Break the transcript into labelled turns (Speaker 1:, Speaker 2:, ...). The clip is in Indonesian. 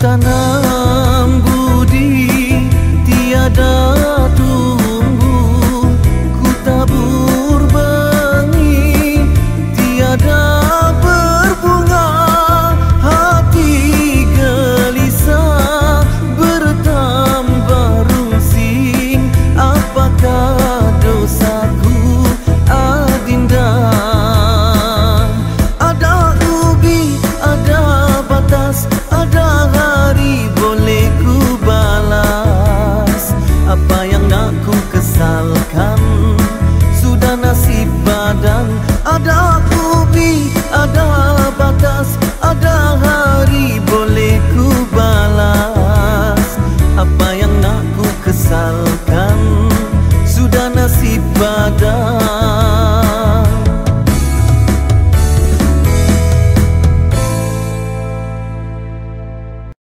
Speaker 1: tanam budi tiada diri ada